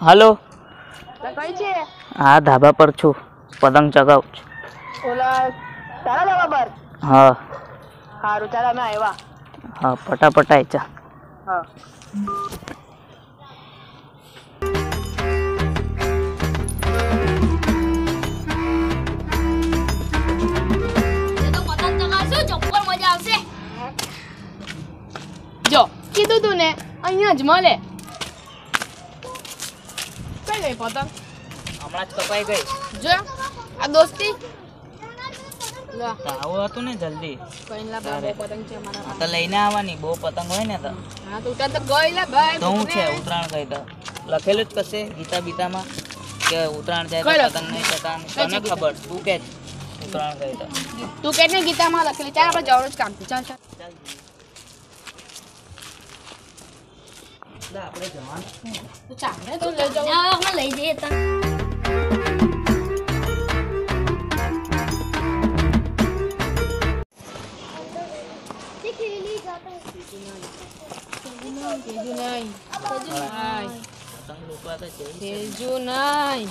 Hello. કઈ છે? હા ધાબા પર છું. પતંગ ચગાવ છું. ઓલા તારા ધાબા પર? હા. સારું ચાલ અમે આવ્યા હા ફટાફટ આવી ચા હા. તો પતંગ ચગાવશું ચોક્કર મજા આવશે જો કીધું તું ને અહીંયા જ મળે. કઈ ગઈ પતંગ હમણાં જ કપાઈ ગઈ. જો આ દોસ્તી. હતું ને જલ્દી. પતંગ છે મારા તો લઈને આવવાની બહુ પતંગ હોય ને તો. હા તો તો ગઈ ભાઈ તો હું છે ઉત્તરાયણ ગઈ તો? લખેલું જ કશે ગીતા બીતામાં કે ઉત્તરાયણ જાય તો પતંગ નહીં. તને ખબર? તું કે જ ઉત્તરાયણ ગઈ તો. તું કે ને ગીતામાં લખેલી. ચાલ આપણે જવાનું જ કામ છે ચાલ. ચાલ. ચાલ લા, આપણે જવાનું છે. તો ચાલ ને તું લઈ જાવ ના અમે લઈ જઈએ તા કેજુ નહીં પતંગ લૂંટવા તો જઈ છે. કેજુ નહીં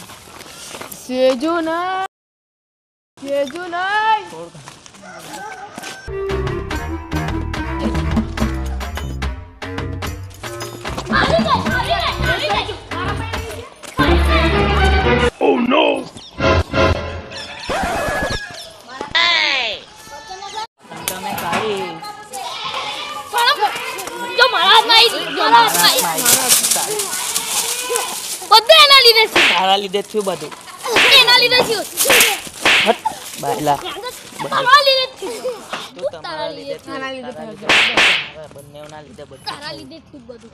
હાથમાં આવી. બધું એના લીધે છે તારા લીધે થયું બધું. એના લીધે થયું હટ બાયલા તારા લીધે થયું તું તમારા લીધે થયું. તારા લીધે તારા લીધે તારા લીધે બધું. તારા લીધે થયું બધું.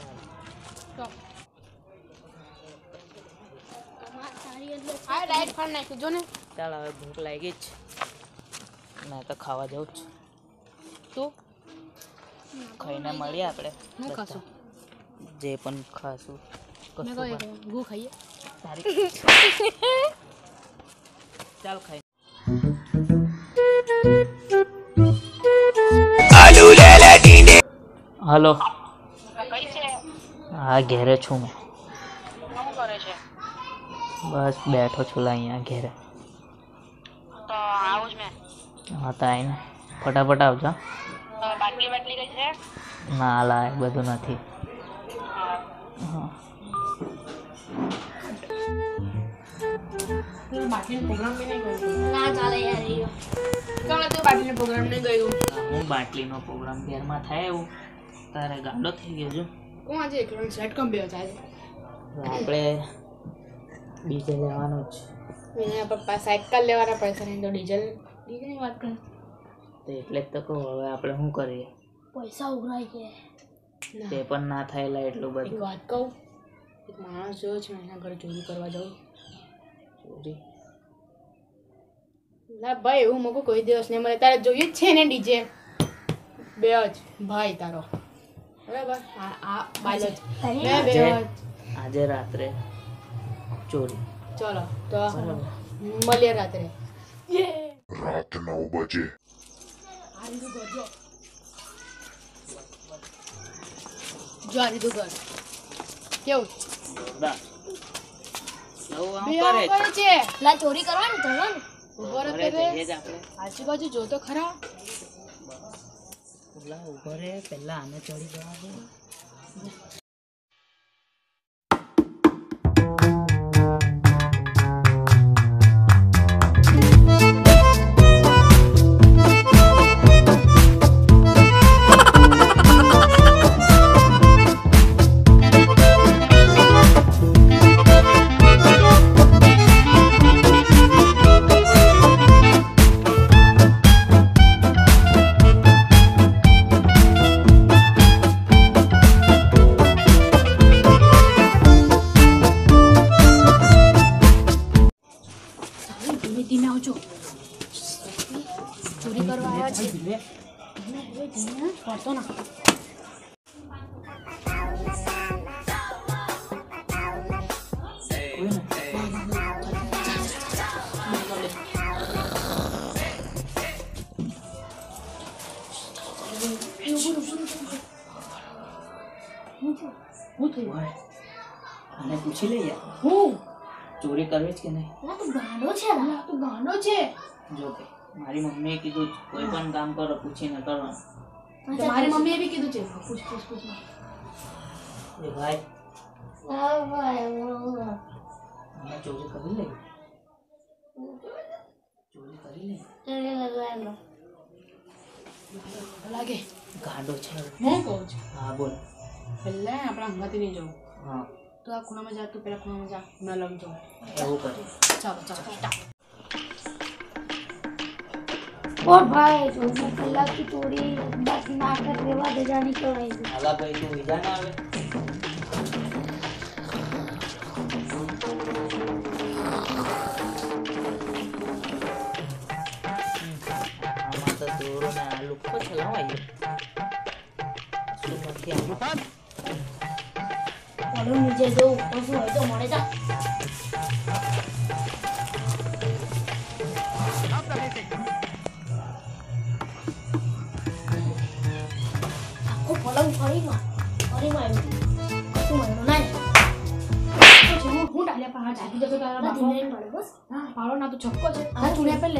આ ડાયટ ફાડ નાખ્યું જો ને. ચાલ હવે ભૂખ લાગી જ ના તો ખાવા જવું જ તું? ખાઈને મળીએ આપણે હું ખાશું? જે પણ ખાશું. મેં. ગુ ખાઈએ. તારી ચાલ ખાઈ. હલો. હા ઘેરે છું મેં. બસ બેઠો છું અહીંયા ઘેરે. તો આવું જ મેં. હા તો આવીને ફટાફટ આવજો. બાટલી બાટલી કઈ છે? ના લાય બધું નથી. હા. બાટલીનો પ્રોગ્રામ હું બાટલીનો ઘેરમાં થાય એવું? તારે ગાંડો થઈ ગયો છું કોણ આજે એકલો સેટ કમ બે થાય આપણે ડીજે લેવાનો જ. એના પપ્પા સાયકલ લેવાના પૈસા નહીં તો ડીઝલ ડીઝલની વાત કરું. તો એટલે જ તો કહું હવે આપણે શું કરીએ? પૈસા ઉઘરાઈ ગયા તે પણ ના થયેલા એટલું બધું. વાત કહું એક માણસ જોયો છે એના ઘરે ચોરી કરવા જાઉં ચોરી? ના ભાઈ એવું મૂકું કોઈ દિવસ નહીં. મને તારે જોઈએ જ છે ને ડીજે? બે જ. ભાઈ તારો. બરાબર? આ આ બાજુ જ. બે બે જ. આજે રાત્રે. ચોરી. ચલો તો મળીએ રાત્રે. રાત નવ બજે. જો આ રીતું ઘર. કેવું? ચોરી કરવાની ચલવાનું ઊભો આજુબાજુ જોતો ખરા. પેલા ઊભો રે પેલા આને ચડી જવા દે. ગાંડો છે આ તો ગાંડો છે. જો કે મારી મમ્મીએ કીધું કોઈ પણ કામ કરો પૂછીને કરવાનું. મારી મમ્મીએ બી કીધું છે? પૂછ પૂછ પૂછ એ ભાઈ ના આને ચોરી કરી લઈએ ચોરી કરી લઈએ લાગે. ગાંડો છે. હું કહું છું? હા બોલ. પહેલા આપણા અંગાથી નહીં જવું. હા. તો આ ખૂણામાં જા તું પેલા ખૂણામાં જા. મેં લઉં જાઉં એવું ચાલો ચાલો. ઓ ભાઈ કલાકથી થોડી બસ નાટક રેવા છે. હાલા ભાઈ તું ઈજા ના ચાલો નીચે જવું કશું હોય તો મળે તા આખો પલંગ ફરી માં ફરી માં આવ્યું કશું મળ્યું ના પાડો ના તો છક્કો છે ચૂડ્યા પહેલે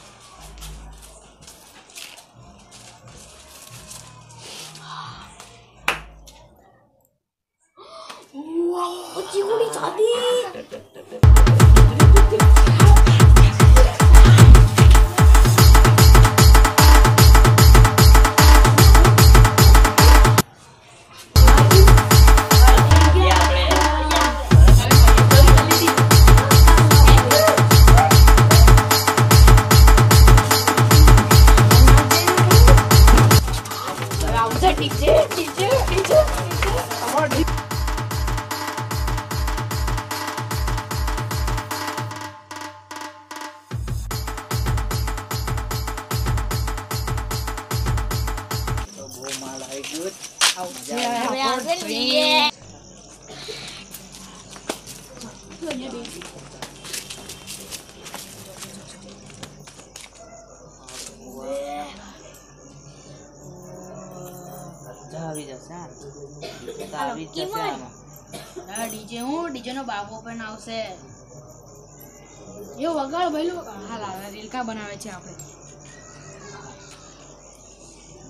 હાલ બનાવે છે આપણે.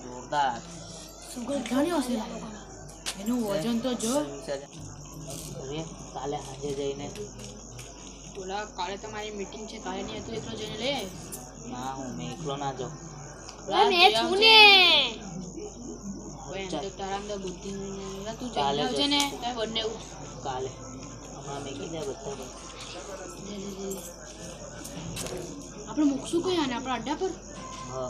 જોરદાર. સુગર ઘણી હશે એનું વજન તો જો. કાલે સાંજે જઈને. બોલા કાલે તમારી મીટિંગ છે કાલે નહીં હતું એટલો જઈને લે. ના હું મેં એકલો ના જાઉં. મેં છું ને. તો અંદર બુદ્ધિ તું કાલે છે ને. બંને. કાલે. હમણાં મેં કીધા બધા. આપણે મૂકશું કઈ અને આપણા અડ્ડા પર? હા.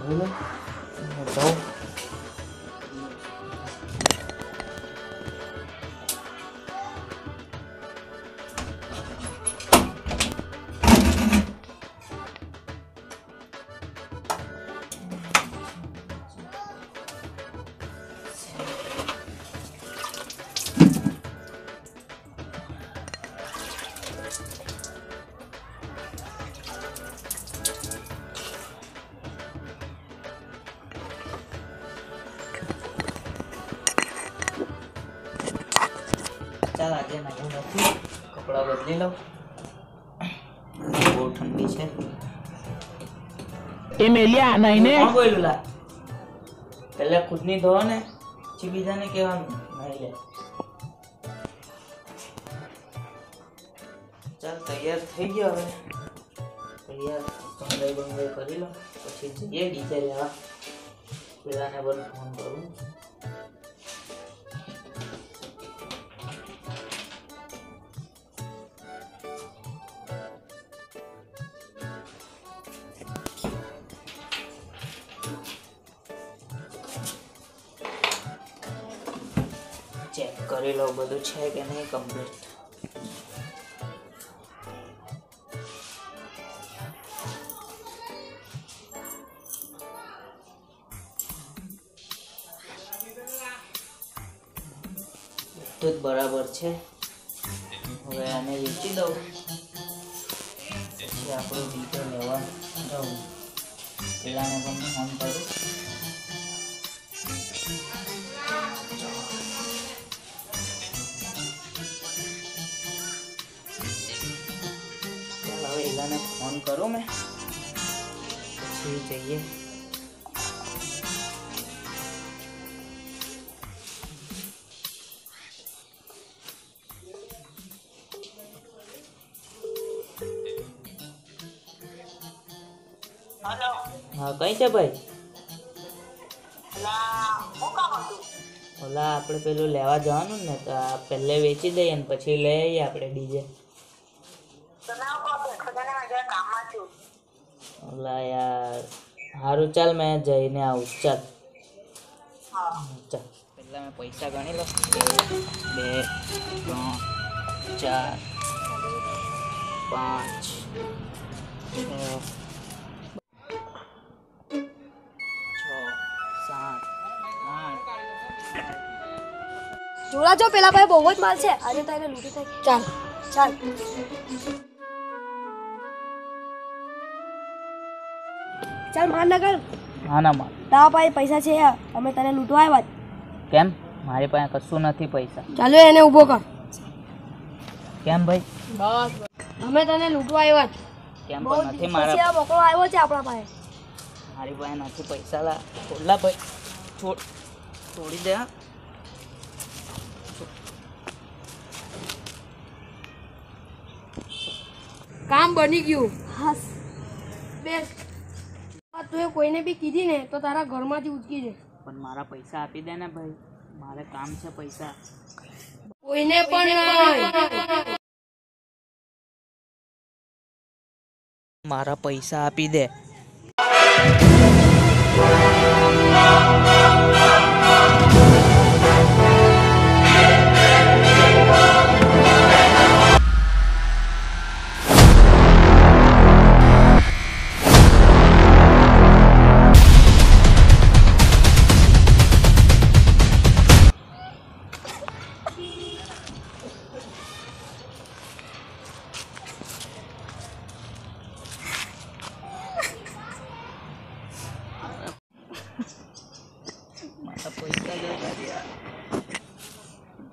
મોં ધોઈ ચાલ આજે નવું નથી. કપડાં બદલી લઉં. બહુ ઠંડી છે. એ મેલિયા નહીં ને કોણ બોલ્યું લા? પહેલા ખુદની ધો ને પછી બીજાને કહેવાનું. નહીં લે. ચાલ તૈયાર થઈ ગયો હવે. તૈયાર બંગાઈ બંગાઈ કરી લો પછી જઈએ ડીજે લેવા. પેલાને બધું ફોન કરું. કરી બધું છે કે નહીં કમ્પ્લીટ બધું જ બરાબર છે. હવે આને વેચી દઉં. પછી આપણું બીજો લેવા જવું પેલાને પણ ફોન કરું. એલાને કરું મેં પછી જઈએ હા કઈ છે ભાઈ ઓલા આપણે પેલું લેવા જવાનું ને તો પહેલે વેચી દઈએ ને પછી લઈ આવીએ આપણે ડીજે. ઓલા યાર. સારું ચાલ મેં જઈને આવું. ચાલ. ચાલ. પહેલાં મેં પૈસા ગણી લો બે ત્રણ ચાર પાંચ છ છ સાત આઠ. જોડા જો પેલા ભાઈ બહુ જ માલ છે. આજે તારે લૂંટી થાય ચાલ. ચાલ. ચાલ માર ના કર હા ના માર તારા પાસે પૈસા છે અમે તને લૂંટવા આવ્યા. કેમ? મારી પાસે કશું નથી પૈસા. ચાલો એને ઊભો કર. કેમ ભાઈ? બસ અમે તને લૂંટવા આવ્યા છે કેમ પણ નથી મારા આ આવ્યો છે આપણા પાસે. મારી પાસે નથી પૈસા લા. છોડલા ભાઈ. છોડ છોડી દે હા. કામ બની ગયું. હસ. બેસ આ એ કોઈને બી કીધી ને તો તારા ઘરમાંથી ઉચકી જાય. પણ મારા પૈસા આપી દે ને ભાઈ. મારે કામ છે પૈસા. કોઈને પણ મારા પૈસા આપી દે.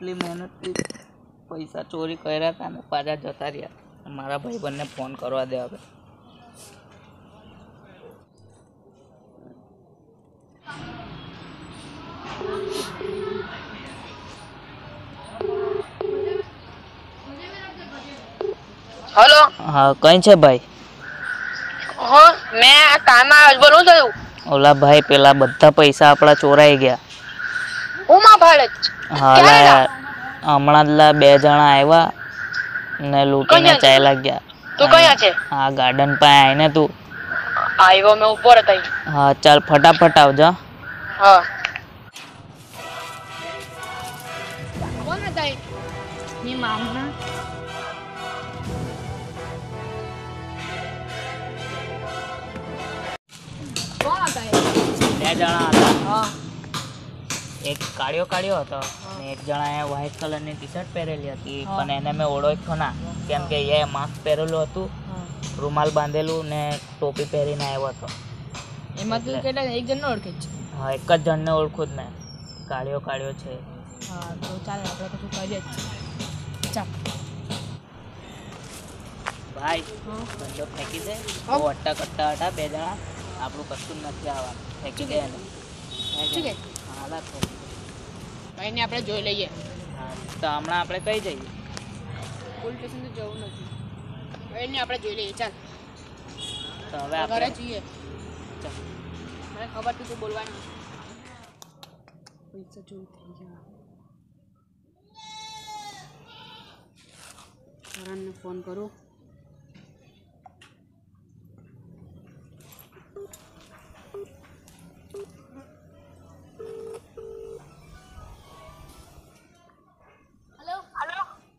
એટલી મહેનતથી પૈસા ચોરી કર્યા હતા અને પાછા જતા રહ્યા. મારા ભાઈબંધને ફોન કરવા દે હવે. હલો? હા કઈ છે ભાઈ? હો મેં આ કામમાં આવ્યો બોલું થયું. ઓલા ભાઈ પેલા બધા પૈસા આપણા ચોરાઈ ગયા. હું માં ભાડે હા હમણાં જ લા બે જણા આવ્યા ને લૂંટીને ચાલ્યા ગયા. તું કયા છે? હા ગાર્ડન પાસે આવીને તું. આવ્યો મેં ઉપર હતા હા ચાલ ફટાફટ આવજો. હા. કોણ હતા ની મામા. કોણ હતા બે જણા હતા. એક કાળિયો કાળિયો હતો અને એક જણાએ વ્હાઈટ કલરની ટી શર્ટ પહેરેલી હતી પણ એને મેં ઓળખ્યો ના. કેમ કે એ માસ્ક પહેરેલું હતું રૂમાલ બાંધેલું ને ટોપી પહેરીને આવ્યો હતો. એમાં તું કેટલા એક જણને ઓળખે છે? હા એક જ જણને ઓળખું જ મેં. કાળિયો કાળિયો છે હા તો ચાલે આપણે કશું કરીએ જ ચાલ. ભાઈ ધંધો ફેંકી દે. અટ્ટા કટ્ટા હતા બે જણા. આપણું કશું નથી આવવાનું. ફેંકી દે એને. ઠીક છે નહીં આપણે જોઈ લઈએ. તો હમણાં આપણે કઈ જઈએ? પોલીસ સ્ટેશન તો જવું નથી. નહીં આપણે જોઈ લઈએ. ચાલ. તો હવે આપણે જઈએ. ચાલ. મને ખબર હતી તું બોલવાની. પૈસા જોઈ થઈ ગયા. કરણને ફોન કરું.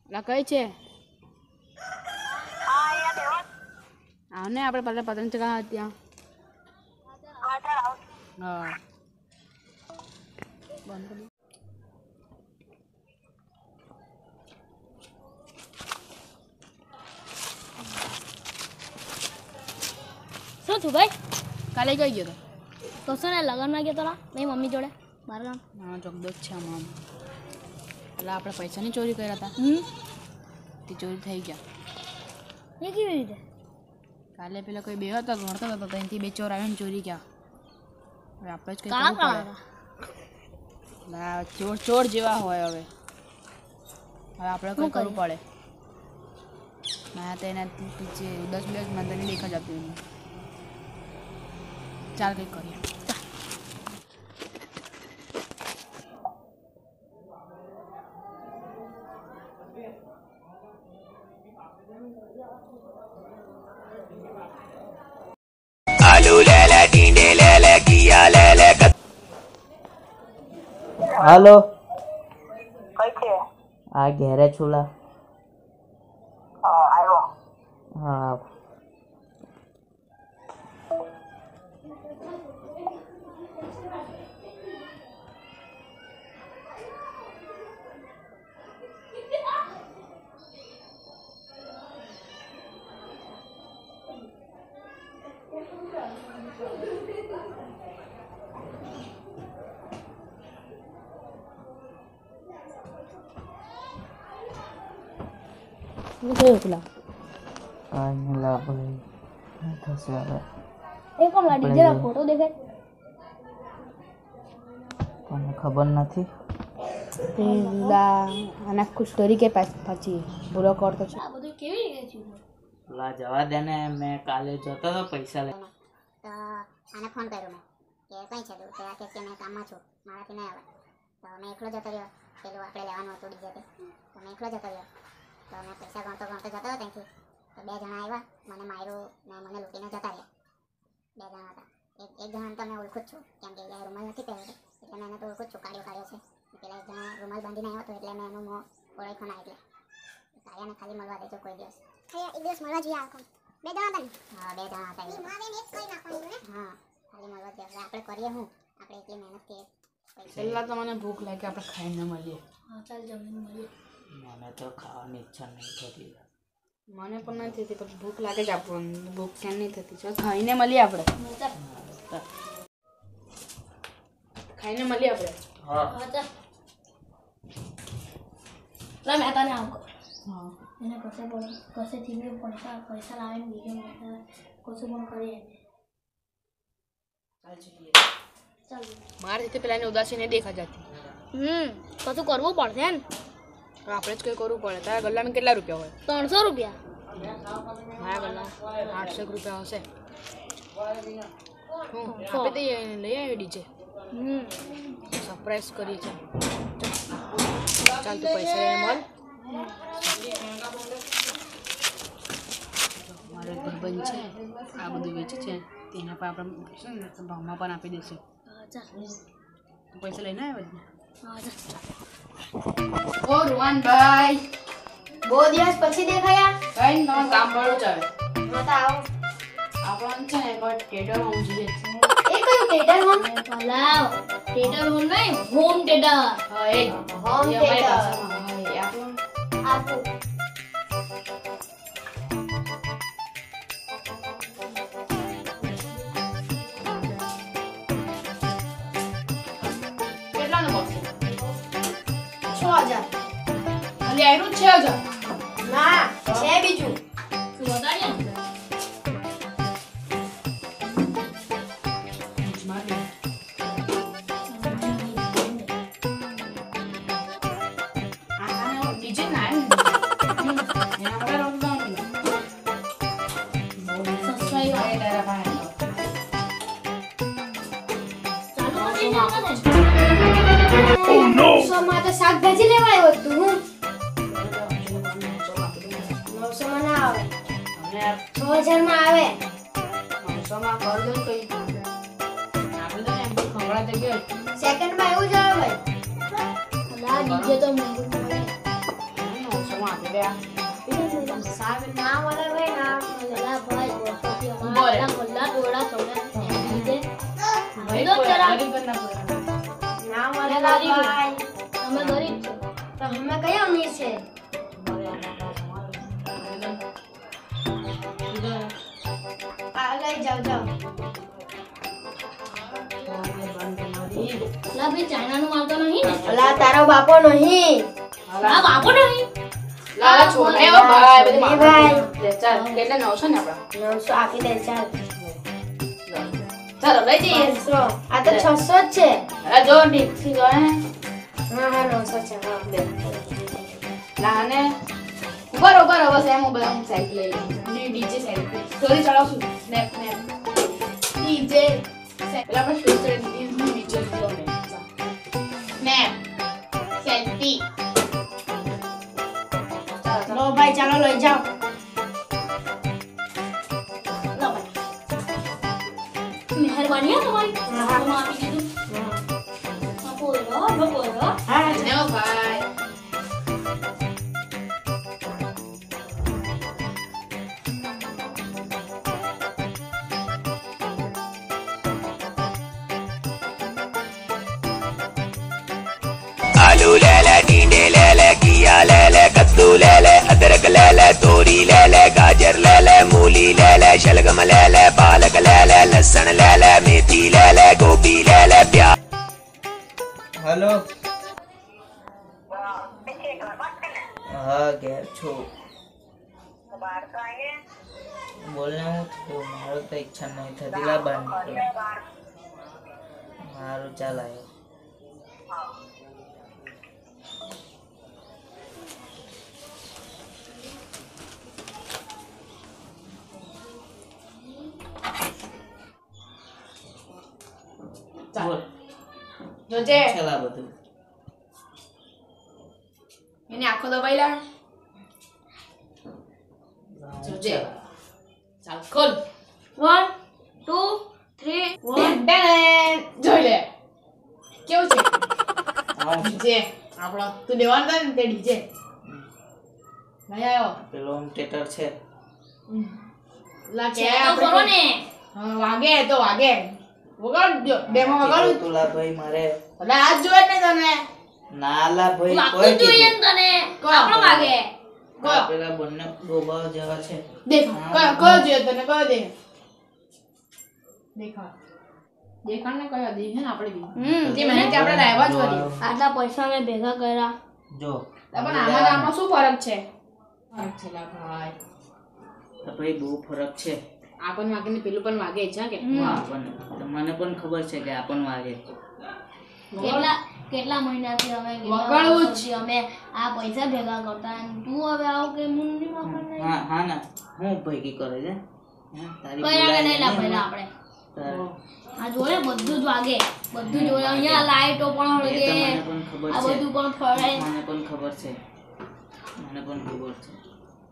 લા કઈ છે? આવ ને આપણે પહેલા પતંગ ચગાવવા ત્યાં. હા. બંધ શું થયું ભાઈ? કાલે કઈ ગયો તો. શું ને લગ્નમાં ગયો તો મારી મમ્મી જોડે? મારા ગામ? હા ચોકડો જ છે આમાં. એટલે આપણે પૈસાની ચોરી કર્યા હતા. તે ચોરી થઈ ગયા. એ કેવી રીતે? કાલે પેલા કોઈ બે હતા ગણતો હતો ત્યાંથી બે ચોર આવીને ચોરી ગયા. હવે આપણે જ કંઈ કરવું આ ચોર ચોર જેવા હોય હવે. હવે આપણે કંઈ કરવું પડે. મારા તો એનાથી પીછે દસ મિનિટ મને દેખા જ આપ્યું એનું ચાલ કંઈક કરીએ. હાલો. આ ઘેરે છુલા જોયું પેલા કાંઈ લા થશે હવે એ કોણ લા ડીજે ફોટો દેખાય કોને ખબર નથી આના આખું સ્ટોરી કે પાછ- પૂરો કરતો છે આ બધું કેવી રીતે થયું લા જવા દે ને મેં કાલે જતો પૈસા લઈ તો આને ફોન કર્યો મેં કે કઈ છે તું આ કે મેં કામમાં છું મારાથી નહીં આવે તો મેં એકલો જતો રહ્યો પેલું આપણે લેવાનું હતું ડીજે તો મેં એકલો જતો રહ્યો તો મેં પૈસા ગણતો ગણતો જતો હતો ત્યાંથી. તો બે જણા આવ્યા મને માર્યું ને મને લૂંટીને જતા રહ્યા. બે જણા હતા. એક એક જણાને તો મેં ઓળખું જ છું કેમ કે એ રૂમાલ નથી પહેર્યો એટલે મેં એને તો ઓળખું જ છું કાઢ્યો કાઢ્યો છે. પેલા એક જણા રૂમાલ બાંધીને આવ્યો હતો એટલે મેં એનું મોં ઓળખ્યો ના એટલે. કાળિયાને ખાલી મળવા દેજો કોઈ દિવસ. એક દિવસ મળવા જોઈએ આખો બે જણા હતા હા બે જણા હતા. એ. હા ખાલી મળવા દે. આપણે કરીએ હું આપણે એટલી મહેનત પૈસા છેલ્લા તો મને ભૂખ લાગે આપણે ખાઈને મળીએ. હા ચાલ જમીન મળીએ. મને તો ખાવાની ઈચ્છા નહીં થતી. મને પણ નથી થતી પણ ભૂખ લાગે જ આપણને ભૂખ કેમ નહીં થતી? ચાલ ખાઈને મળીએ આપણે. ખાઈને મળીએ આપણે. હા. લા મેં તને આવું હા. એને કશે પણ કશેથી બી પૈસા પૈસા લાવીને બીજે કશું પણ કરીએ ચાલ જઈએ. ચાલ. મારાથી પેલા ઉદાસી નહીં દેખા જતી. હમ કશું કરવું પડશે ને? આપણે જ કંઈ કરવું પડે. તારા ગલ્લામાં કેટલા રૂપિયા હોય? ત્રણસો રૂપિયા. મારા ગલ્લા આઠસો રૂપિયા હશે. હું આપણે તો લઈ આવ્યો ડીજે? સરપ્રાઈઝ કરી છે ચાલ તું પૈસા લઈને મળ મારો ભાઈબંધ છે આ બધું વેચે છે. તેના પર આપણે ભાવમાં પણ આપી દેશે. તું પૈસા લઈને આવ્યો હા ચાલ. ઓ રૂવાનભાઈ બહુ દિવસ પછી દેખાયા? કઈ નહીં તમારું કામ ચાલે હા આવો. આપણને છે ને એક ટેટર હોવું જોઈએ એ કયું ટેટર હોમ? ભલા થિયેટર હોમ નહીં હોમ થિયેટર હા એ હોમ થિયેટર. ભાષામાં હા, એ આપણું. આપું હજાર આયરું જ છે હજાર છે બીજું. એમ પણ સેકન્ડમાં એવું જ આવે ભાઈ. ભલા ડીજે તો મોંઘું મળે આપી દે સાહેબ ના મળે ભાઈ ના મળે. ભાઈ વર્ષોથી અમારા ભલા ટોળા ટોળા ડીજે ભાઈ તો જરા. ના મળે ભાઈ. અમે ગરીબ છો. તો અમે કયા અમીર છે. આ લઈ જાઓ જાઓ. ભલા ભાઈ ચાઇનાનું આવતો નહીં ને? અલા તારો બાપો નહીં. અલા બાપો નહીં? લાલા છોડને ઓ ભાઈ બધી માં ભાઈ. ચાલ કેટલા નવસો ને આપડા નવસો આપી દે ચાલ. ચાલો લઈ જઈએ. આ તો છસો જ છે. અરે જો ડીક્ષી જો હે. હા હા નવસો છે. હા દે લાને ઊભા રહો બસ એમ ઊભા હું સાઈડ લઈ લઉં. DJ side story ચડાવશું. Snap snap DJ. પેલા આપણે શું ચડાવી ચાલો લો ભાઈ ચાલો લઈ જાઓ લો ભાઈ મહેરબાની હો તમારી હા, હા. હું આપી अदरक ले ले तोरी ले ले गाजर ले ले मूली ले ले शलगम ले ले पालक ले ले लहसुन ले ले मेथी ले ले गोभी ले ले प्याज हेलो। हाँ गैर छो। बोलने हूँ तो मारो तो इच्छा नहीं था दिला बंद मारो चल आयो જોજે ચાલ બધું. એને આખો દબાઈ લા. જોજે. ચાલ. ખોલ. One two three ten ten. જોઈ લે. કેવું છે? ડીજે આપણો તું દેવાનું ને તે ડીજે. નહીં આવ્યો પેલો થિયેટર છે. લા કે તો કરો ને. હા, વાગે તો વાગે. વગાડ દો. ડેમો વગાડું. તુલા ભાઈ મારે. એટલે આજ જોયે ને તને. નાલા ભાઈ કોઈ જોઈએ ને તને. આપણો વાગે કયો? પેલા બંને ગોબાઓ જેવા છે. દેખા કયો કયો જોઈએ તને કયો દે દેખા દેખાડ. ને કયો દે હે ને આપણે બી? હમ તે મહેનત આપણે લાવ્યા જ વળી. આટલા પૈસા મેં ભેગા કર્યા. જો. પણ આમાં આમાં શું ફરક છે? ફરક છે લા ભાઈ ભાઈ બહુ ફરક છે. આ પણ વાગે ને પેલું પણ વાગે છે કે? મને પણ ખબર છે કે આ પણ વાગે. કેટલા કેટલા મહિનાથી અમે વગાડવું જ. અમે આ પૈસા ભેગા કરતા અને તું હવે આવ કે મુન્ની વાપરને હા હા ના. હું ભેગી કરે છે. તારી કઈ આગળ નહીં લા પહેલા આપણે. આ જોડે બધું જ વાગે. બધું જોડે. અહીંયા લાઈટો પણ હળગે તો મને પણ ખબર આ છે. બધું પણ ફરે. મને પણ ખબર છે. મને પણ ખબર છે.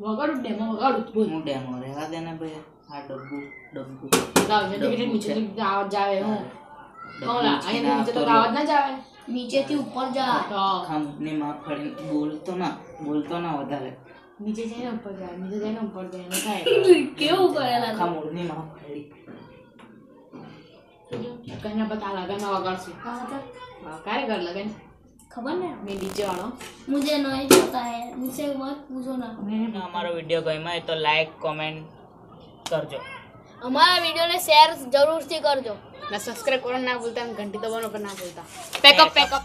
વગાડું ડેમો વગાડું બોલ. હું ડેમો રહેવા દે ને ભાઈ આ ડબ્બુ ડબ્બુ. લાવ જે કેટલી નીચે તો આવાજ આવે હું. કોલા અહીંયા નીચે તો આવાજ ના જાવે નીચેથી ઉપર જા. તો ખામની માં ફરી બોલતો ના બોલતો ના વધારે. નીચે જઈને ઉપર જાય નીચે જઈને ઉપર જાય થાય. કેવું કરેલા? ખામોડની માં ફરી. કહીને બતા લગનમાં વગાડશું. હા તો હા ક્યારે કર લગન. ખબર ને મેં ડીજે વાળો मुझे नहीं पता है मुझसे मत पूछो ना અમારો વિડીયો ગમ્યો હોય તો લાઈક કોમેન્ટ કરજો हमारा वीडियो ने शेयर जरूर से कर दो ના સબસ્ક્રાઇબ કરો ના ભૂલતા અને ઘંટી દબાવવાનું પણ ના ભૂલતા પેકઅપ પેકઅપ